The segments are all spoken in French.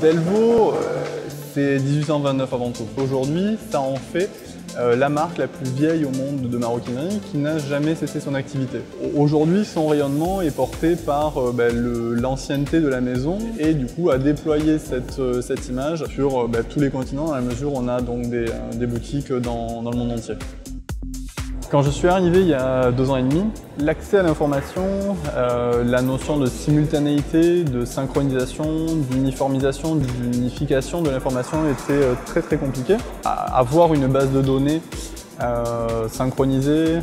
Delvaux, euh, c'est 1829 avant tout. Aujourd'hui, ça en fait euh, la marque la plus vieille au monde de maroquinerie qui n'a jamais cessé son activité. Aujourd'hui, son rayonnement est porté par euh, ben, l'ancienneté de la maison et du coup à déployer cette, image sur ben, tous les continents dans la mesure où on a donc des, boutiques dans le monde entier. Quand je suis arrivé il y a deux ans et demi, l'accès à l'information, euh, la notion de simultanéité, de synchronisation, d'uniformisation, d'unification de l'information était euh, très très compliqué. Avoir une base de données euh, synchronisée,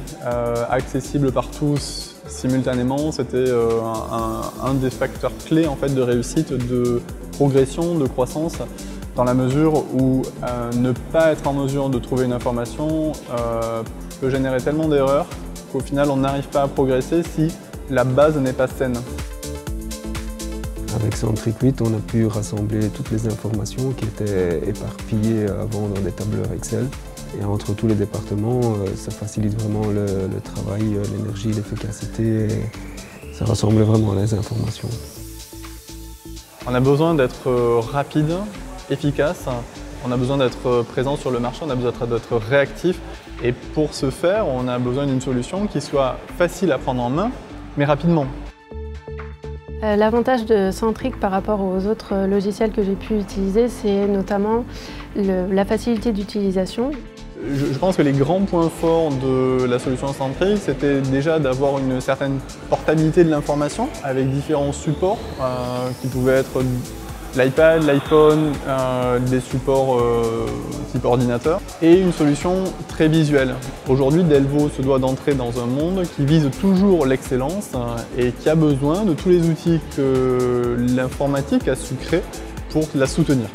accessible par tous simultanément, c'était un, un, des facteurs clés en fait, de réussite, de progression, de croissance dans la mesure où ne pas être en mesure de trouver une information peut générer tellement d'erreurs qu'au final on n'arrive pas à progresser si la base n'est pas saine. Avec Centric 8, on a pu rassembler toutes les informations qui étaient éparpillées avant dans des tableurs Excel. Et entre tous les départements, euh, ça facilite vraiment le, travail, euh, l'énergie, l'efficacité. Ça rassemble vraiment les informations. On a besoin d'être euh, rapide, efficace. On a besoin d'être présent sur le marché, on a besoin d'être réactif et pour ce faire, on a besoin d'une solution qui soit facile à prendre en main, mais rapidement. Euh, l'avantage de Centric par rapport aux autres logiciels que j'ai pu utiliser, c'est notamment la facilité d'utilisation. Je, pense que les grands points forts de la solution Centric, c'était déjà d'avoir une certaine portabilité de l'information avec différents supports euh, qui pouvaient être l'iPad, l'iPhone, euh, des supports euh, type ordinateur et une solution très visuelle. Aujourd'hui, Delvo se doit d'entrer dans un monde qui vise toujours l'excellence euh, et qui a besoin de tous les outils que l'informatique a su créer pour la soutenir.